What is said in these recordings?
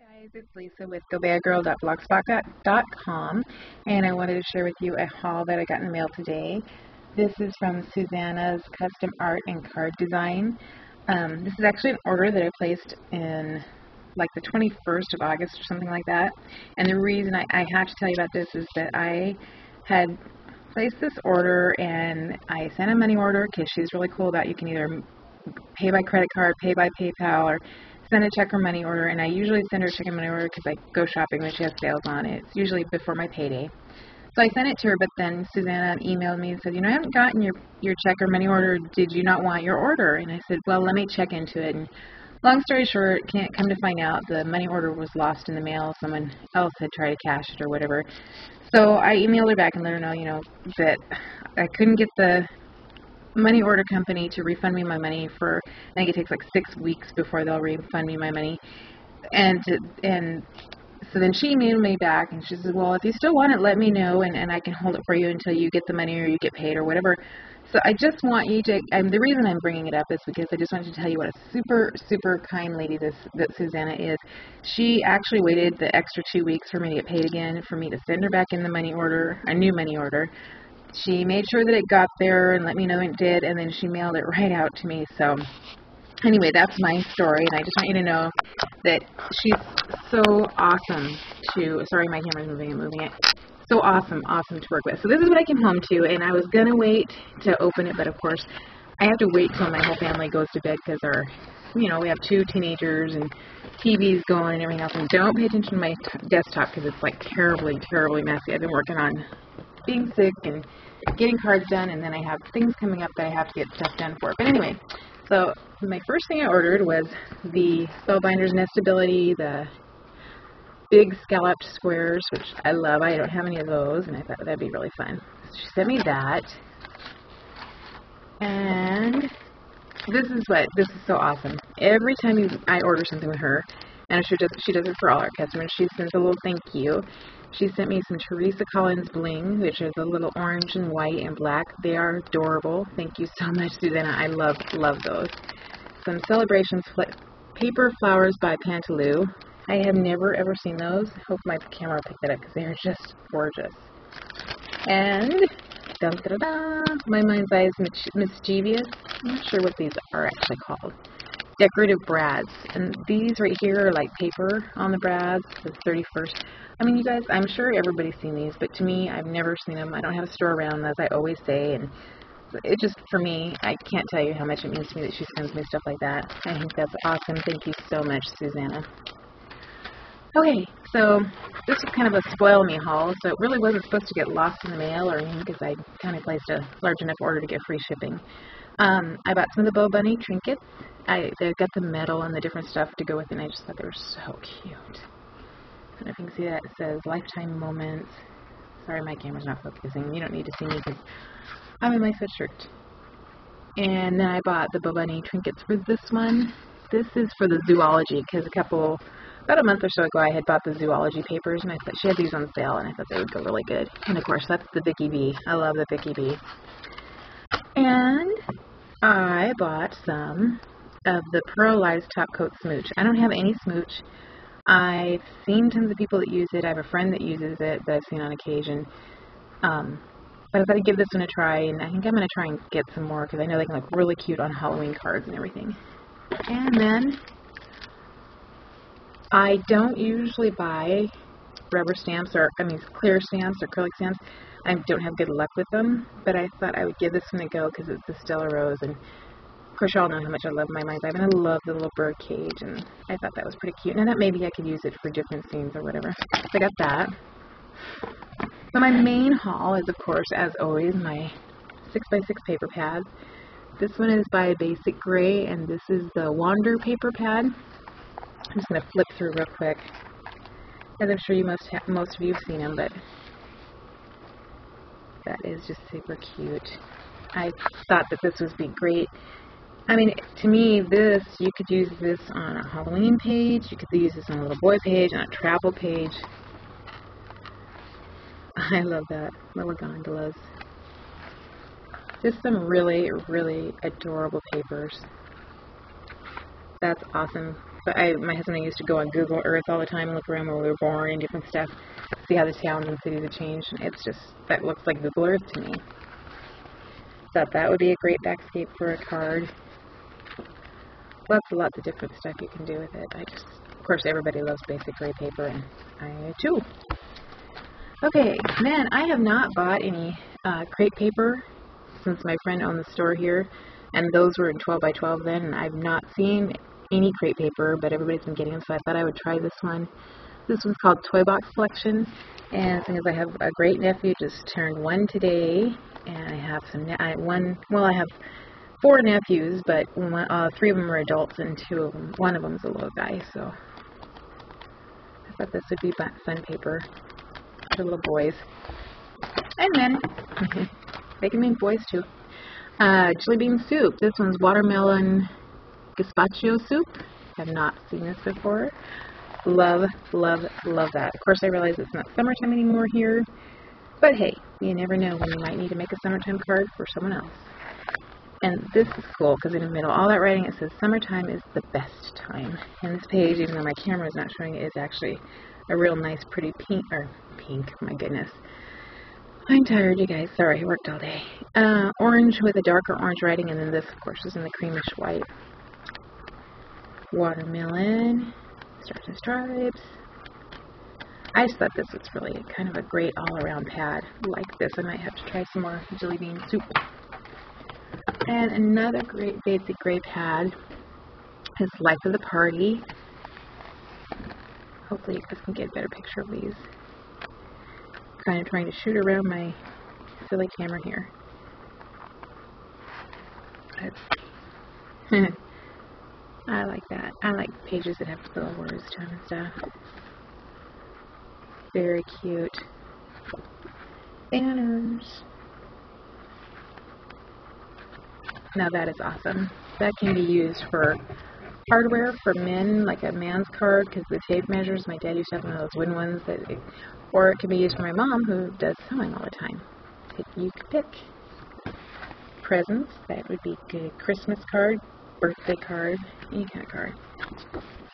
guys, it's Lisa with GoBeAGirl.blogspot.com and I wanted to share with you a haul that I got in the mail today. This is from Susana's Custom Art and Card Design. Um, this is actually an order that I placed in like the 21st of August or something like that. And the reason I, I have to tell you about this is that I had placed this order and I sent a money order because she's really cool about you can either pay by credit card, pay by PayPal, or send a check or money order, and I usually send her a check and money order because I go shopping when she has sales on it. It's usually before my payday. So I sent it to her, but then Susana emailed me and said, you know, I haven't gotten your, your check or money order. Did you not want your order? And I said, well, let me check into it. And long story short, can't come to find out, the money order was lost in the mail. Someone else had tried to cash it or whatever. So I emailed her back and let her know, you know, that I couldn't get the money order company to refund me my money for I think it takes like six weeks before they'll refund me my money. And and so then she emailed me back and she said well if you still want it let me know and, and I can hold it for you until you get the money or you get paid or whatever. So I just want you to and the reason I'm bringing it up is because I just wanted to tell you what a super super kind lady this that Susana is. She actually waited the extra two weeks for me to get paid again for me to send her back in the money order a new money order she made sure that it got there and let me know it did, and then she mailed it right out to me. So anyway, that's my story, and I just want you to know that she's so awesome to, sorry, my camera's moving, I'm moving it. So awesome, awesome to work with. So this is what I came home to, and I was going to wait to open it, but of course, I have to wait till my whole family goes to bed because our, you know, we have two teenagers and TV's going and everything else. And don't pay attention to my desktop because it's like terribly, terribly messy. I've been working on being sick and getting cards done, and then I have things coming up that I have to get stuff done for. But anyway, so my first thing I ordered was the Spellbinders Nestability, the big scalloped squares, which I love. I don't have any of those, and I thought that'd be really fun. So she sent me that. And this is what, this is so awesome. Every time you, I order something with her, and she does, she does it for all our customers, she sends a little thank you. She sent me some Teresa Collins bling, which is a little orange and white and black. They are adorable. Thank you so much, Susana. I love, love those. Some Celebrations Paper Flowers by Petaloo. I have never ever seen those. Hope my camera picked that up because they are just gorgeous. And dun, da, da, da, my mind's eye is mischievous. I'm not sure what these are actually called. Decorative brads. And these right here are like paper on the brads. The 31st I mean, you guys, I'm sure everybody's seen these, but to me, I've never seen them. I don't have a store around, as I always say, and it just, for me, I can't tell you how much it means to me that she sends me stuff like that. I think that's awesome. Thank you so much, Susana. Okay, so this was kind of a spoil me haul, so it really wasn't supposed to get lost in the mail or anything because I kind of placed a large enough order to get free shipping. Um, I bought some of the Bo Bunny trinkets. I, they've got the metal and the different stuff to go with it, and I just thought they were so cute. I don't know if you can see that. It says Lifetime Moments. Sorry, my camera's not focusing. You don't need to see me because I'm in my sweatshirt. And then I bought the Bo Bunny trinkets for this one. This is for the zoology because a couple, about a month or so ago, I had bought the zoology papers and I thought she had these on sale and I thought they would go really good. And of course, that's the Bicky Bee. I love the Bicky Bee. And I bought some of the Pearlized Top Coat Smooch. I don't have any smooch. I've seen tons of people that use it. I have a friend that uses it that I've seen on occasion. Um, but I thought I'd give this one a try, and I think I'm going to try and get some more because I know they can look really cute on Halloween cards and everything. And then I don't usually buy rubber stamps or, I mean, clear stamps or acrylic stamps. I don't have good luck with them, but I thought I would give this one a go because it's the Stella Rose, and of course, y'all know how much I love my mind's eye, and I love the little bird cage, and I thought that was pretty cute. And I thought maybe I could use it for different scenes or whatever. So I got that. So my main haul is, of course, as always, my 6x6 paper pads. This one is by BasicGrey, and this is the Wander paper pad. I'm just going to flip through real quick. As I'm sure you most, most of you have seen them, but that is just super cute. I thought that this would be great I mean, to me, this, you could use this on a Halloween page, you could use this on a little boy page, on a travel page. I love that. Little gondolas. Just some really, really adorable papers. That's awesome. But I, my husband and I used to go on Google Earth all the time and look around where we were born and different stuff, see how the towns and cities have changed. And it's just, that looks like Google Earth to me. Thought that would be a great backscape for a card. Lots and lots of different stuff you can do with it. I just, of course, everybody loves basic gray paper, and I too. Okay, then I have not bought any uh, Crate Paper since my friend owned the store here, and those were in 12 by 12 then, and I've not seen any Crate Paper, but everybody's been getting them, so I thought I would try this one. This one's called Toy Box Collection, and as I have a great nephew, just turned one today, and I have some, I, one, well, I have four nephews, but one, uh, three of them are adults, and two of them, one of them is a little guy, so I thought this would be fun paper for little boys and men. they can make boys too. Uh, chili bean soup. This one's watermelon gazpacho soup. Have not seen this before. Love, love, love that. Of course, I realize it's not summertime anymore here, but hey, you never know when you might need to make a summertime card for someone else. And this is cool because in the middle, all that writing, it says summertime is the best time. And this page, even though my camera is not showing it, is actually a real nice, pretty pink, or pink, my goodness. I'm tired, you guys. Sorry, I worked all day. Uh, orange with a darker orange writing, and then this, of course, is in the creamish white. Watermelon, stars and stripes. I just thought this was really kind of a great all-around pad. Like this, I might have to try some more jelly bean soup. And another great basic gray pad is Life of the Party. Hopefully you guys can get a better picture of these. Kind of trying to shoot around my silly camera here. I like that. I like pages that have little words to them and stuff. Very cute. Banners. Now that is awesome. That can be used for hardware for men, like a man's card, because the tape measures. My dad used to have one of those wooden ones. That it, or it can be used for my mom, who does sewing all the time. You could pick. Presents, that would be a Christmas card, birthday card, any kind of card.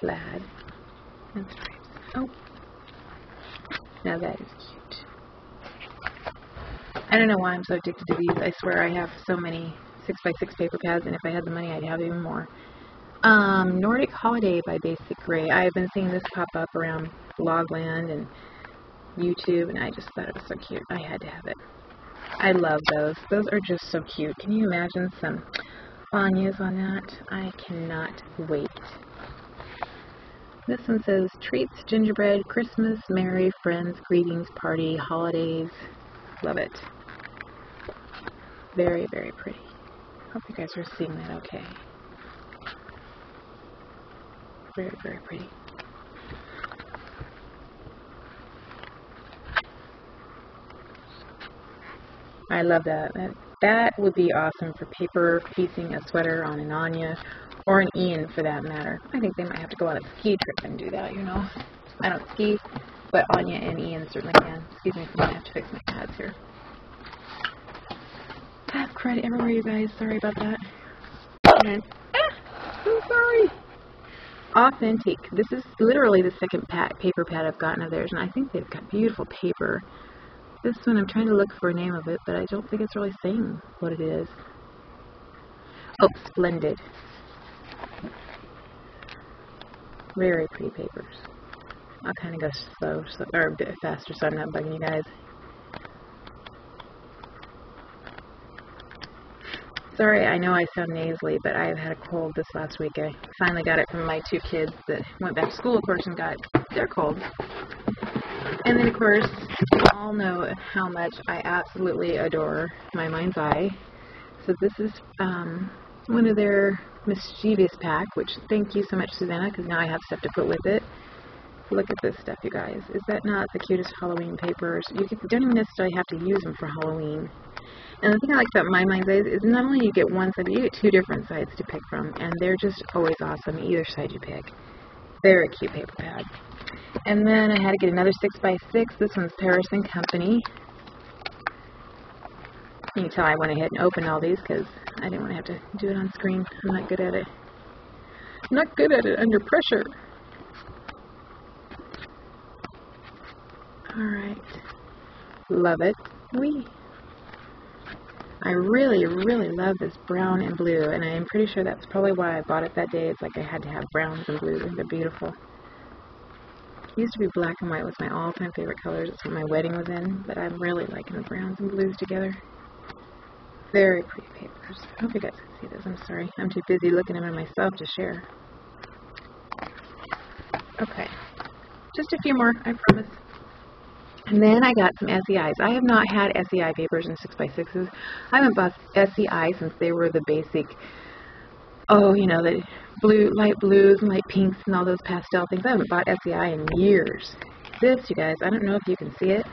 Plaid. Oh. Now that is cute. I don't know why I'm so addicted to these. I swear I have so many 6x6 paper pads, and if I had the money, I'd have even more. Um, Nordic Holiday by BasicGrey. I've been seeing this pop up around Blogland and YouTube, and I just thought it was so cute. I had to have it. I love those. Those are just so cute. Can you imagine some Anyas on that? I cannot wait. This one says treats, gingerbread, Christmas, merry, friends, greetings, party, holidays. Love it. Very, very pretty. Hope you guys are seeing that okay. Very, very pretty. I love that. that. That would be awesome for paper piecing a sweater on an Anya or an Ian for that matter. I think they might have to go on a ski trip and do that, you know. I don't ski, but Anya and Ian certainly can. Excuse me for I have to fix my pads here. I have credit everywhere, you guys. Sorry about that. And, ah, so sorry. Authentique. This is literally the second pad, paper pad I've gotten of theirs, and I think they've got beautiful paper. This one, I'm trying to look for a name of it, but I don't think it's really saying what it is. Oh, Splendid. Very pretty papers. I'll kind of go slow, so, or a bit faster so I'm not bugging you guys. Sorry, I know I sound nasally, but I've had a cold this last week. I finally got it from my two kids that went back to school, of course, and got their colds. And then, of course, you all know how much I absolutely adore My Mind's Eye. So this is um, one of their mischievous pack, which thank you so much, Susana, because now I have stuff to put with it. Look at this stuff, you guys. Is that not the cutest Halloween papers? You don't even necessarily have to use them for Halloween. And the thing I like about My Mind's Eye is not only you get one side, but you get two different sides to pick from, and they're just always awesome, either side you pick. Very cute paper pad. And then I had to get another 6x6. This one's Paris & Company. You can tell I went ahead and opened all these because I didn't want to have to do it on screen. I'm not good at it. I'm not good at it under pressure. Alright. Love it. Wee. I really, really love this brown and blue, and I'm pretty sure that's probably why I bought it that day. It's like I had to have browns and blues, and they're beautiful. Used to be black and white was my all-time favorite colors. It's what my wedding was in, but I'm really liking the browns and blues together. Very pretty papers. I hope you guys can see this. I'm sorry. I'm too busy looking at them myself to share. Okay. Just a few more, I promise. And then I got some SEIs. I have not had SEI papers in 6x6s. I haven't bought SEI since they were the basic, oh, you know, the blue, light blues and light pinks and all those pastel things. I haven't bought SEI in years. This, you guys, I don't know if you can see it.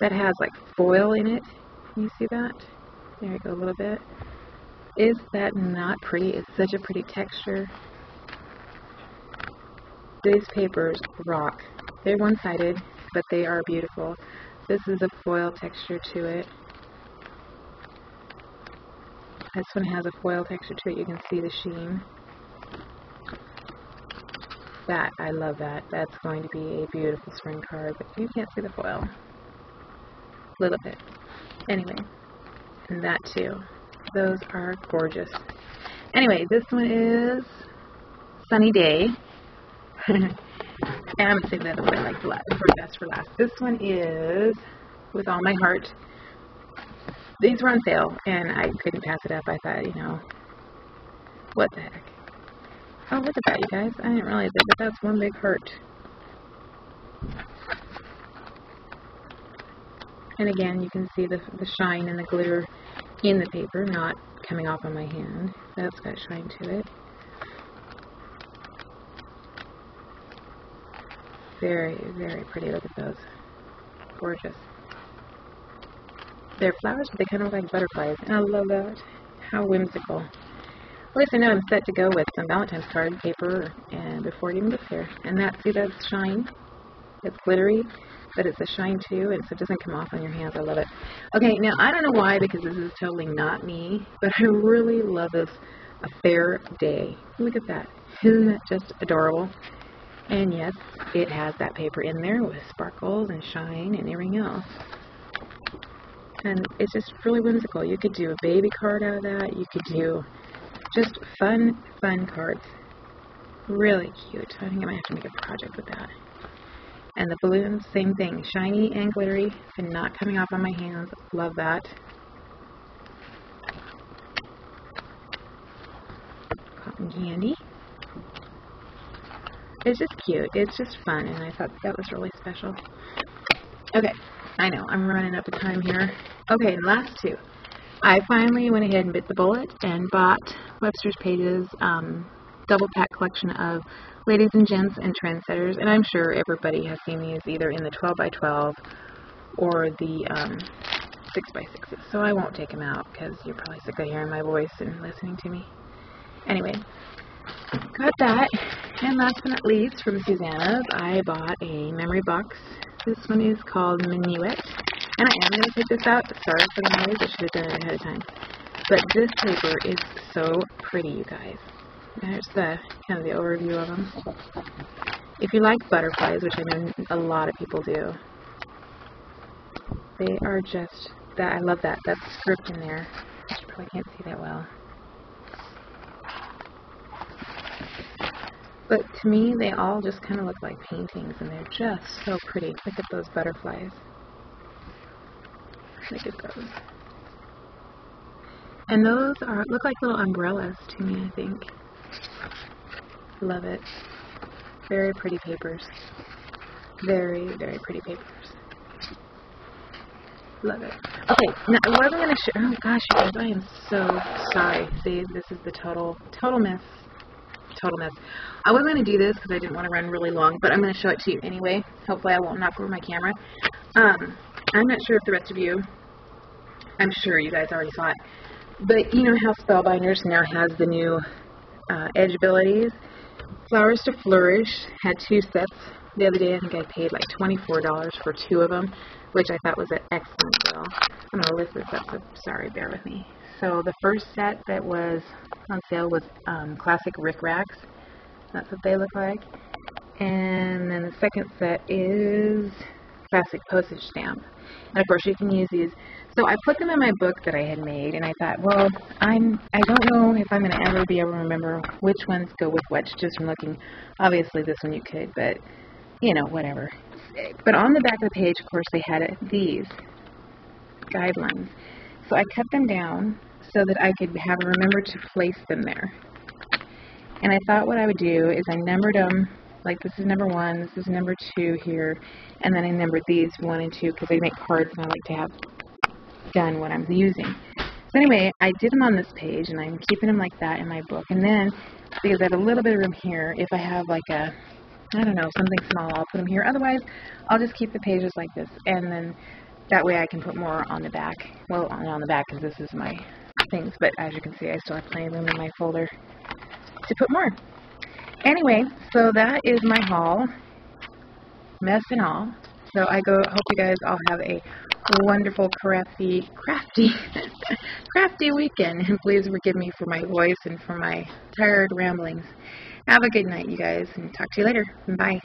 That has like foil in it. Can you see that? There you go, a little bit. Is that not pretty? It's such a pretty texture. These papers rock. They're one-sided but they are beautiful. This is a foil texture to it. This one has a foil texture to it. You can see the sheen. That, I love that. That's going to be a beautiful spring card, but you can't see the foil. A little bit. Anyway, and that too. Those are gorgeous. Anyway, this one is Sunny Day. And I'm going to save that one like for best for last. This one is With All My Heart. These were on sale, and I couldn't pass it up. I thought, you know, what the heck. Oh, look at that, you guys. I didn't realize it, but that's one big heart. And again, you can see the, the shine and the glitter in the paper, not coming off on my hand. That's got shine to it. Very, very pretty. Look at those. Gorgeous. They're flowers, but they kind of look like butterflies, and I love that. How whimsical. At least I know I'm set to go with some Valentine's card paper and before it even gets here. And that, see that shine? It's glittery, but it's a shine too, and so it doesn't come off on your hands. I love it. Okay, now I don't know why, because this is totally not me, but I really love this A Fair Day. Look at that. Isn't that just adorable? And yes, it has that paper in there with sparkles and shine and everything else. And it's just really whimsical. You could do a baby card out of that. You could do just fun, fun cards. Really cute. I think I might have to make a project with that. And the balloons, same thing. Shiny and glittery and not coming off on my hands. Love that. Cotton candy it's just cute. It's just fun, and I thought that was really special. Okay, I know, I'm running up of time here. Okay, last two. I finally went ahead and bit the bullet and bought Webster's Pages um, double pack collection of Ladies and Gents and Trendsetters, and I'm sure everybody has seen these either in the 12 by 12 or the um, 6 by 6s so I won't take them out because you're probably sick of hearing my voice and listening to me. Anyway, got that. And last but not least, from Susana's, I bought a memory box. This one is called Minuet. And I am going to take this out. Sorry for the noise. I should have done it ahead of time. But this paper is so pretty, you guys. There's the kind of the overview of them. If you like butterflies, which I know a lot of people do, they are just that. I love that. That script in there. You probably can't see that well. But to me, they all just kind of look like paintings, and they're just so pretty. Look at those butterflies. Look at those. And those are look like little umbrellas to me, I think. Love it. Very pretty papers. Very, very pretty papers. Love it. Okay, now what I'm going to show, oh gosh, you guys, I am so sorry. See, this is the total, total mess total mess. I wasn't going to do this because I didn't want to run really long, but I'm going to show it to you anyway. Hopefully I won't knock over my camera. Um, I'm not sure if the rest of you, I'm sure you guys already saw it, but you know how Spellbinders now has the new uh, Edgeabilities? Flowers to Flourish had two sets the other day. I think I paid like $24 for two of them, which I thought was an excellent deal. I'm going to lift this up, so sorry, bear with me. So the first set that was on sale was um, classic Rick Racks. That's what they look like. And then the second set is classic postage stamp. And of course you can use these. So I put them in my book that I had made and I thought, well, I'm I don't know if I'm gonna ever be able to remember which ones go with which just from looking obviously this one you could, but you know, whatever. But on the back of the page, of course, they had it, these guidelines. So I cut them down so that I could have remember to place them there. And I thought what I would do is I numbered them, like this is number one, this is number two here, and then I numbered these one and two because I make cards and I like to have done what I'm using. So anyway, I did them on this page and I'm keeping them like that in my book. And then, because I have a little bit of room here, if I have like a, I don't know, something small, I'll put them here. Otherwise, I'll just keep the pages like this. And then that way I can put more on the back. Well, on the back because this is my things. But as you can see, I still have plenty of room in my folder to put more. Anyway, so that is my haul, mess and all. So I go. Hope you guys all have a wonderful, crafty, crafty, crafty weekend. And please forgive me for my voice and for my tired ramblings. Have a good night, you guys, and talk to you later. Bye.